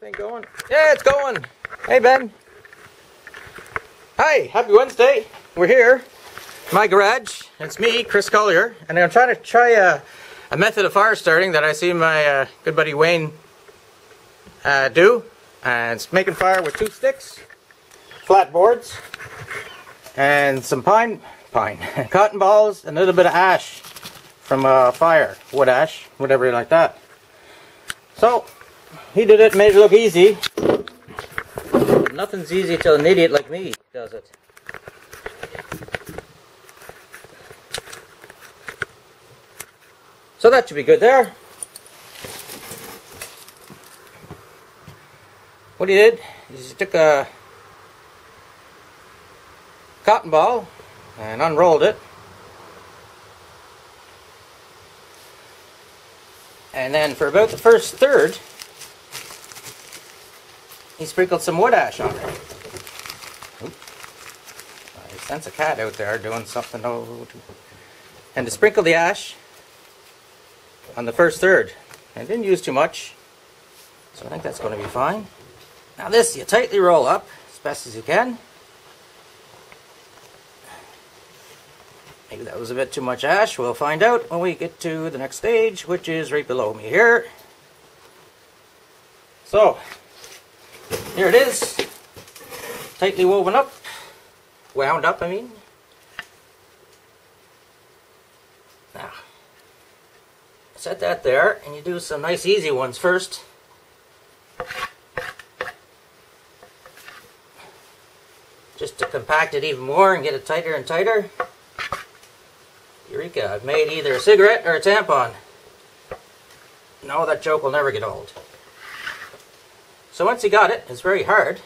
everything going? Yeah, it's going. Hey, Ben. Hi, happy Wednesday. We're here, my garage. It's me, Chris Collier, and I'm trying to try a, a method of fire starting that I see my uh, good buddy Wayne uh, do. And it's making fire with two sticks, flat boards, and some pine, pine, cotton balls, and a little bit of ash from uh, fire, wood ash, whatever you like that. So, he did it, made it look easy. Nothing's easy till an idiot like me does it. So that should be good there. What he did is he took a cotton ball and unrolled it. And then for about the first third, he sprinkled some wood ash on it. I sense a cat out there doing something. And to sprinkle the ash on the first third. I didn't use too much, so I think that's going to be fine. Now this you tightly roll up as best as you can. Maybe that was a bit too much ash. We'll find out when we get to the next stage, which is right below me here. So, here it is. Tightly woven up. Wound up, I mean. Now, set that there, and you do some nice easy ones first. Just to compact it even more and get it tighter and tighter. Eureka, I've made either a cigarette or a tampon. No, that joke will never get old. So once you got it, it's very hard.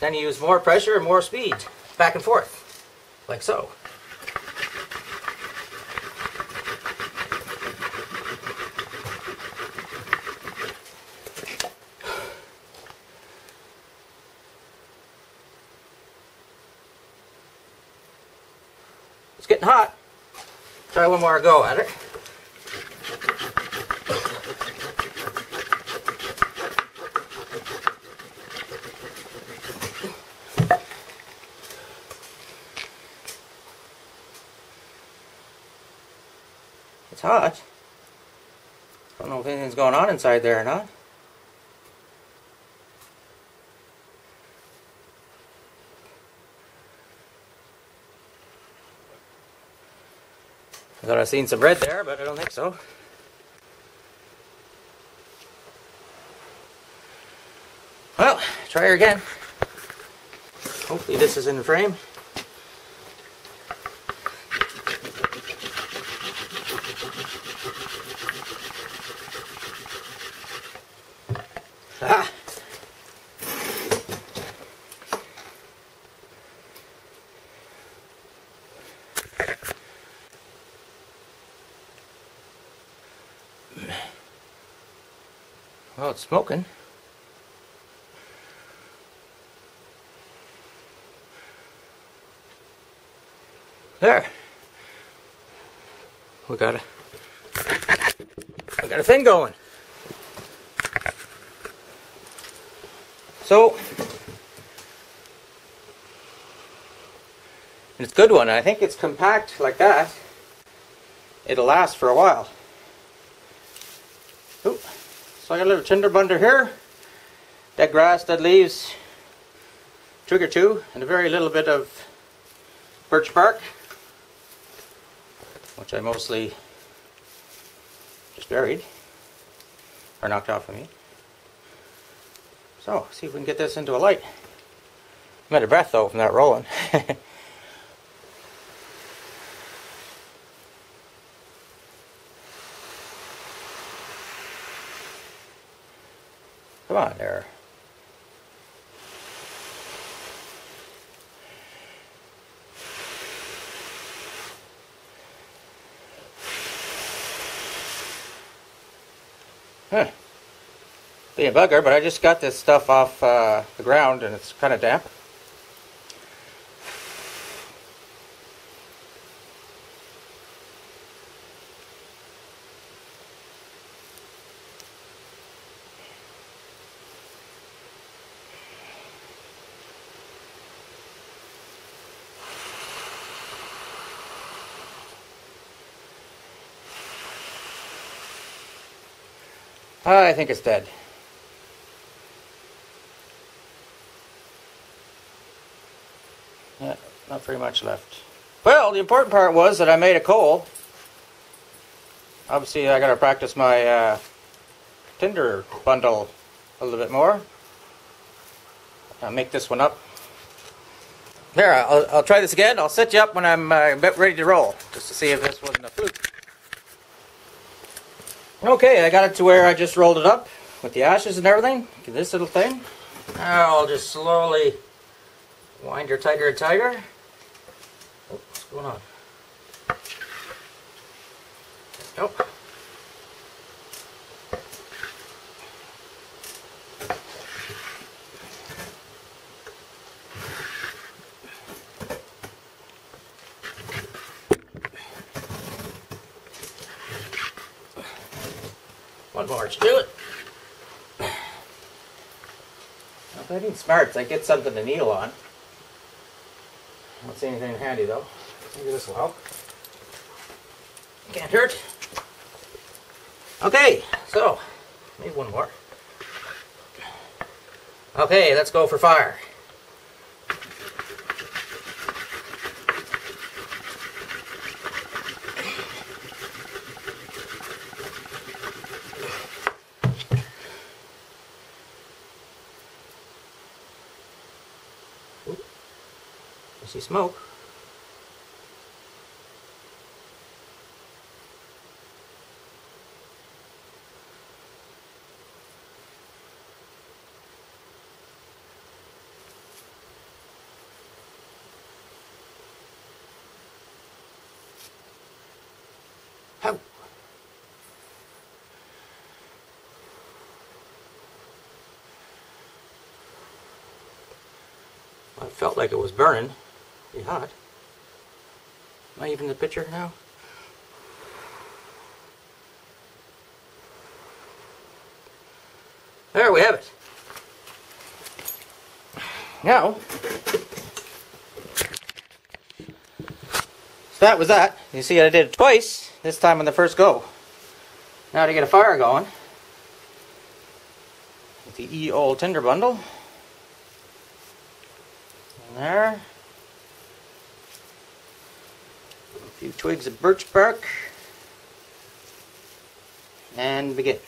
Then you use more pressure and more speed, back and forth, like so. It's getting hot. Try one more go at it. Hot. Don't know if anything's going on inside there or not. I thought I seen some red there, but I don't think so. Well, try her again. Hopefully this is in the frame. Ah! Well, it's smoking. There. We got a we got a thing going. So it's a good one. I think it's compact like that. It'll last for a while. So I got a little tinder bundle here, that grass, that leaves, twig or two, and a very little bit of birch bark, which I mostly just buried, or knocked off of me. So, see if we can get this into a light. I'm out of breath though from that rolling. Come on there. Huh. Being a bugger, but I just got this stuff off uh, the ground and it's kind of damp. I think it's dead. Yeah, not very much left. Well, the important part was that I made a coal. Obviously, I got to practice my uh, tinder bundle a little bit more. I'll make this one up. There, I'll, I'll try this again. I'll set you up when I'm uh, ready to roll, just to see if this wasn't a fluke. Okay, I got it to where I just rolled it up with the ashes and everything. This little thing. Now I'll just slowly wind her tighter and tighter. Oh, what's going on? Nope. One more to do it. I need smarts, I get something to needle on. I don't see anything handy though. Maybe this will help. Can't hurt. Okay, so maybe one more. Okay, let's go for fire. Smoke. I felt like it was burning. Pretty hot. Am I even the picture now? There we have it. Now, so that was that. You see I did it twice, this time on the first go. Now to get a fire going, with the E-Old Tinder Bundle. In there. A few twigs of birch bark. And begin.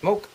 Smoke.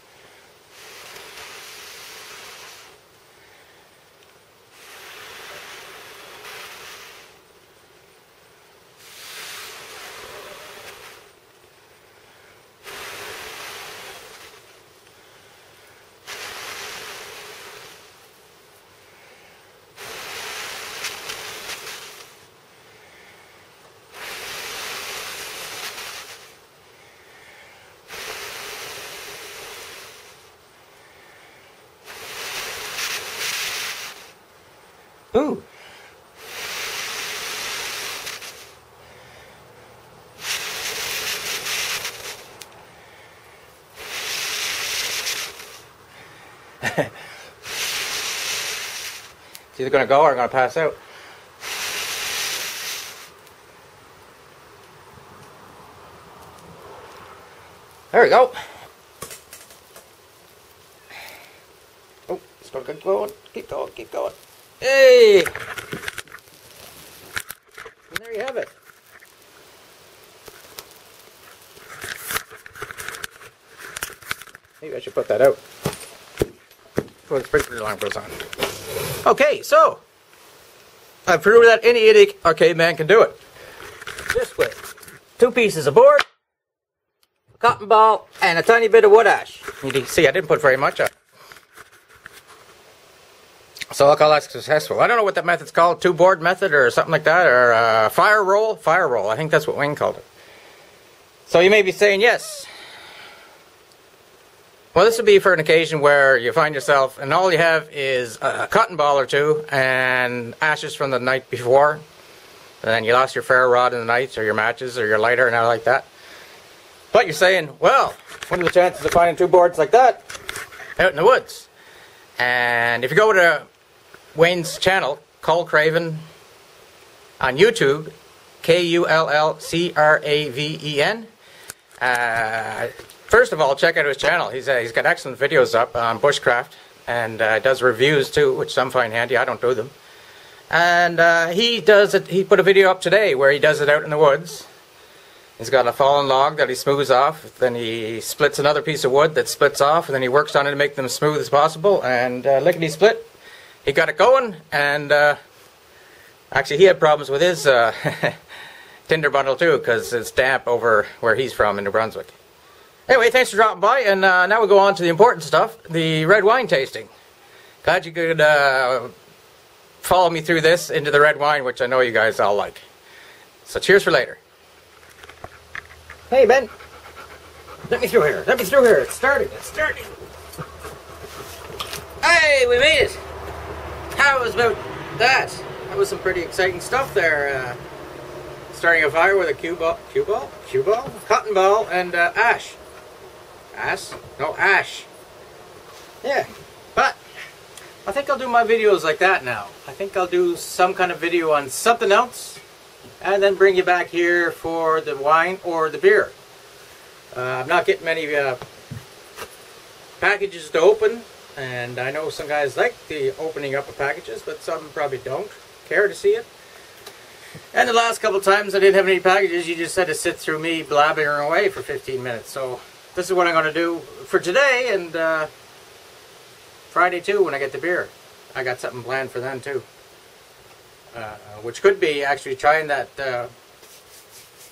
Ooh. it's either going to go or I'm going to pass out. There we go. Oh, it's keep going. Keep going, keep going. Hey! And there you have it. Maybe I should put that out before the sprinkler alarm goes on. Okay, so I've proved that any idiot arcade man can do it. This way. Two pieces of board, a cotton ball, and a tiny bit of wood ash. You see I didn't put very much on. So I'll call that successful. I don't know what that method's called, two board method or something like that, or uh, fire roll, fire roll. I think that's what Wayne called it. So you may be saying yes. Well, this would be for an occasion where you find yourself and all you have is a cotton ball or two and ashes from the night before. and then you lost your ferro rod in the night, or your matches, or your lighter, and all like that. But you're saying, well, what are the chances of finding two boards like that out in the woods? And if you go to Wayne's channel, Kull Craven, on YouTube, K U L L C R A V E N. Uh, first of all, check out his channel. He's uh, he's got excellent videos up on bushcraft and uh, does reviews too, which some find handy. I don't do them. And uh, he does it. He put a video up today where he does it out in the woods. He's got a fallen log that he smooths off. Then he splits another piece of wood that splits off, and then he works on it to make them smooth as possible. And uh, lickety split, he got it going. And uh, actually, he had problems with his uh, tinder bundle too because it's damp over where he's from in New Brunswick. Anyway, thanks for dropping by, and uh, now we go on to the important stuff, the red wine tasting. Glad you could uh, follow me through this into the red wine, which I know you guys all like. So cheers for later. Hey, Ben. Let me through here. Let me through here. It's starting. It's starting. Hey, we made it. How was about that? That was some pretty exciting stuff there. Uh, starting a fire with a cue ball, cue ball, cue ball, cotton ball, and uh, ash. Ash? No, ash. Yeah, but I think I'll do my videos like that now. I think I'll do some kind of video on something else and then bring you back here for the wine or the beer. Uh, I'm not getting many uh, packages to open and I know some guys like the opening up of packages but some probably don't care to see it. And the last couple times I didn't have any packages, you just had to sit through me blabbering away for 15 minutes. So this is what I'm going to do for today and uh, Friday too when I get the beer. I got something planned for then too. Uh, which could be actually trying that uh,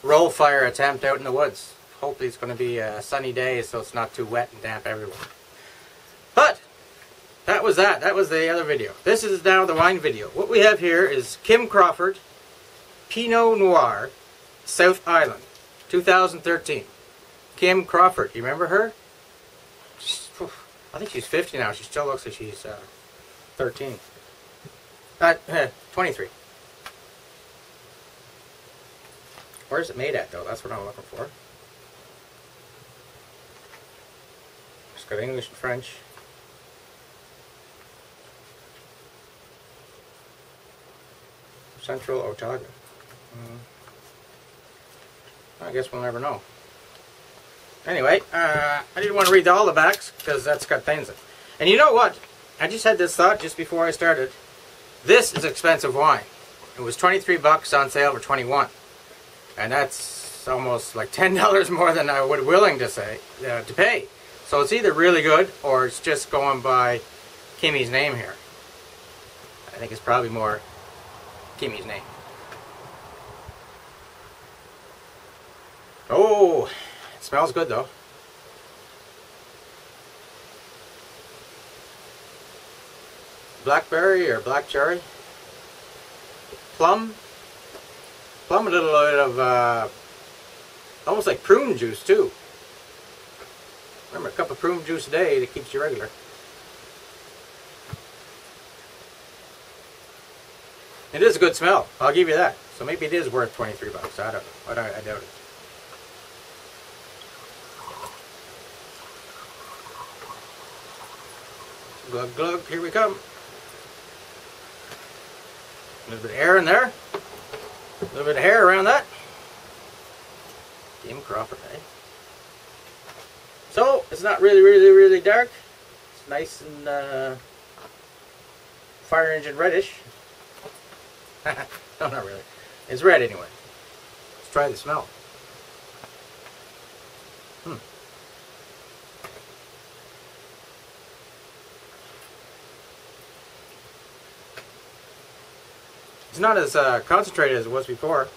roll fire attempt out in the woods. Hopefully it's going to be a sunny day so it's not too wet and damp everywhere. That was that. That was the other video. This is now the wine video. What we have here is Kim Crawford Pinot Noir South Island 2013. Kim Crawford. You remember her? I think she's 50 now. She still looks like she's uh, 13. Uh, eh, 23. Where's it made at, though? That's what I'm looking for. It's got English and French. Central Otago. Mm. I guess we'll never know. Anyway, uh, I didn't want to read all the backs because that's got things in And you know what? I just had this thought just before I started. This is expensive wine. It was 23 bucks on sale for 21. And that's almost like $10 more than I would willing to say uh, to pay. So it's either really good or it's just going by Kimmy's name here. I think it's probably more Kimmy's name. Oh, it smells good though. Blackberry or black cherry. Plum. Plum a little bit of uh, almost like prune juice too. Remember a cup of prune juice a day that keeps you regular. It is a good smell. I'll give you that. So maybe it is worth 23 bucks. I don't know. I, I doubt it. Glug glug, here we come. A little bit of air in there. A little bit of hair around that. Kim Crawford, eh? So, it's not really, really, really dark. It's nice and uh, fire engine reddish. no, not really. It's red anyway. Let's try the smell. Hmm. It's not as uh, concentrated as it was before.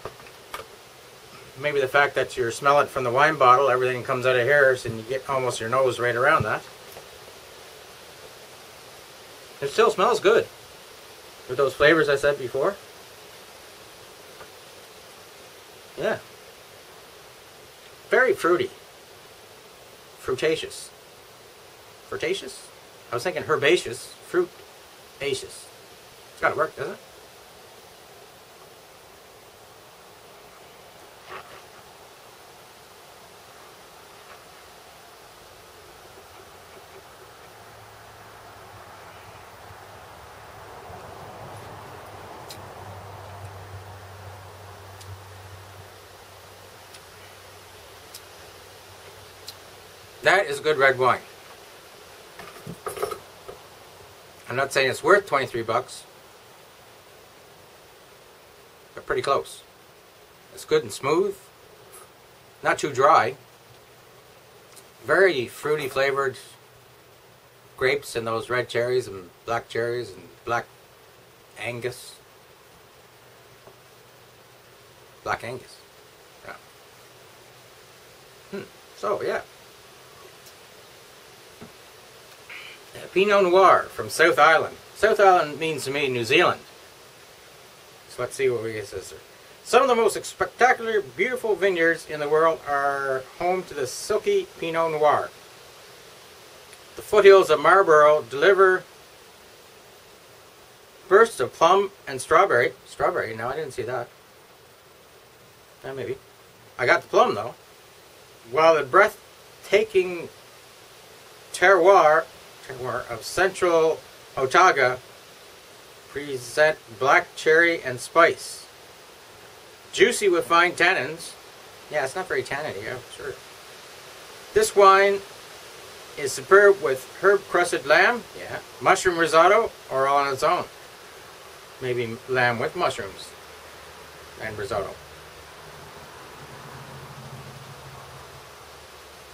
Maybe the fact that you smell it from the wine bottle, everything comes out of here, and you get almost your nose right around that. It still smells good. With those flavors I said before. Yeah. Very fruity. Fruitaceous. Fruitaceous? I was thinking herbaceous. Fruitaceous. It's gotta work, doesn't it? That is good red wine. I'm not saying it's worth 23 bucks, but pretty close. It's good and smooth, not too dry. Very fruity flavored grapes and those red cherries and black cherries and black Angus. Black Angus. Yeah. Hmm. So, yeah. Pinot Noir from South Island. South Island means to me New Zealand. So let's see what we get this. Some of the most spectacular, beautiful vineyards in the world are home to the silky Pinot Noir. The foothills of Marlborough deliver bursts of plum and strawberry. Strawberry, no, I didn't see that. Yeah, maybe. I got the plum, though. While the breathtaking terroir of Central Otago present black cherry and spice. Juicy with fine tannins. Yeah, it's not very tanniny, I'm sure. This wine is superb with herb crusted lamb, yeah, mushroom risotto, or all on its own. Maybe lamb with mushrooms and risotto.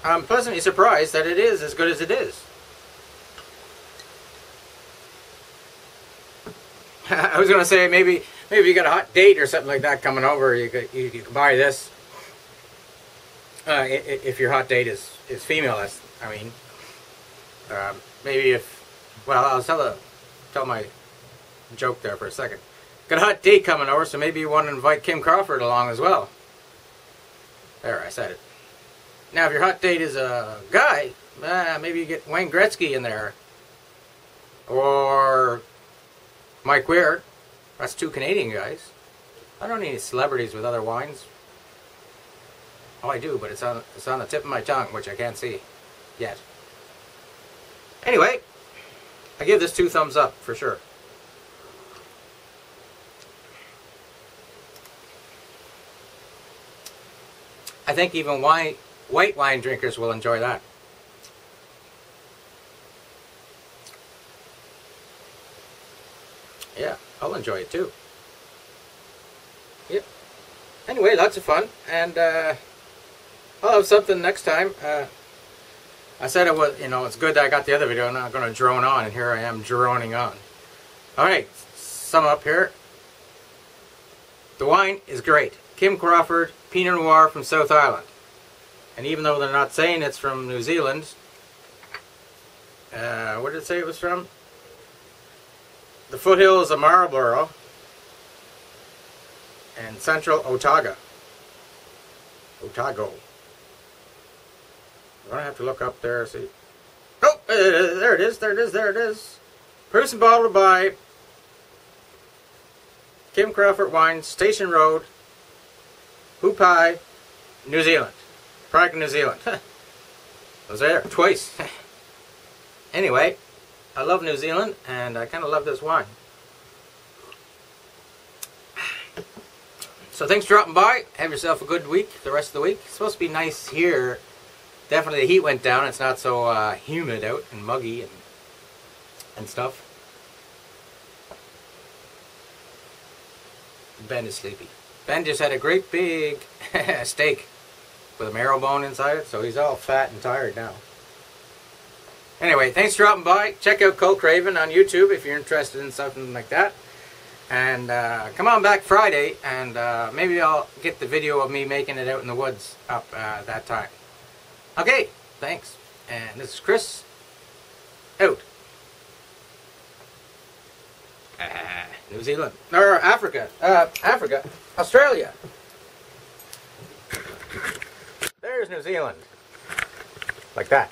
I'm pleasantly surprised that it is as good as it is. I was gonna say maybe maybe you got a hot date or something like that coming over. You could you, you could buy this. Uh, if your hot date is is female, that's I mean, um, maybe if well, I'll tell a, tell my joke there for a second. Got a hot date coming over, so maybe you want to invite Kim Crawford along as well. There, I said it. Now, if your hot date is a guy, uh, maybe you get Wayne Gretzky in there, or Mike Weir. That's two Canadian guys. I don't need celebrities with other wines. Oh, I do, but it's on it's on the tip of my tongue, which I can't see yet. Anyway, I give this two thumbs up for sure. I think even white wine drinkers will enjoy that. yeah, I'll enjoy it too. Yep. Anyway, lots of fun, and uh, I'll have something next time. Uh, I said it was, you know, it's good that I got the other video. I'm not going to drone on, and here I am droning on. All right, sum up here. The wine is great. Kim Crawford Pinot Noir from South Island. And even though they're not saying it's from New Zealand, uh, what did it say it was from? The foothills of Marlborough and central Otago. Otago. I'm going to have to look up there, see. Oh, uh, there it is, there it is, there it is. Produced and bottled by Kim Crawford Wines, Station Road, Huapai, New Zealand. Prague, New Zealand. I was there twice. anyway, I love New Zealand, and I kind of love this wine. So thanks for dropping by. Have yourself a good week, the rest of the week. It's supposed to be nice here. Definitely the heat went down. It's not so uh, humid out and muggy and, and stuff. Ben is sleepy. Ben just had a great big steak with a marrow bone inside it, so he's all fat and tired now. Anyway, thanks for dropping by. Check out Kull Craven on YouTube if you're interested in something like that. And uh, come on back Friday, and uh, maybe I'll get the video of me making it out in the woods up uh, that time. Okay, thanks. And this is Chris, out. Ah, New Zealand, or Africa, uh, Africa, Australia. There's New Zealand, like that.